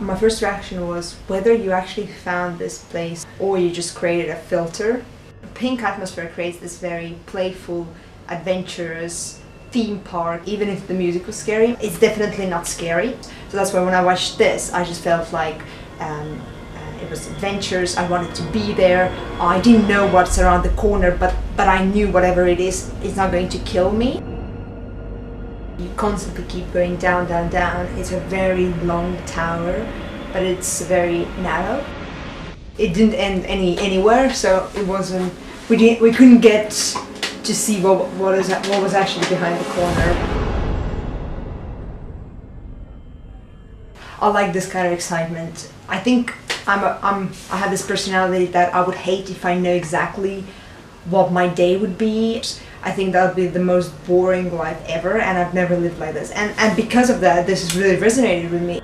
My first reaction was whether you actually found this place or you just created a filter. Pink atmosphere creates this very playful, adventurous theme park. Even if the music was scary, it's definitely not scary. So that's why when I watched this, I just felt like um, uh, it was adventures. I wanted to be there. I didn't know what's around the corner, but but I knew whatever it is, it's not going to kill me. You constantly keep going down, down, down. It's a very long tower, but it's very narrow. It didn't end any anywhere, so it wasn't. We didn't. We couldn't get to see what what is what was actually behind the corner. I like this kind of excitement. I think I'm a, I'm I have this personality that I would hate if I know exactly what my day would be. I think that would be the most boring life ever and I've never lived like this. And and because of that this has really resonated with me.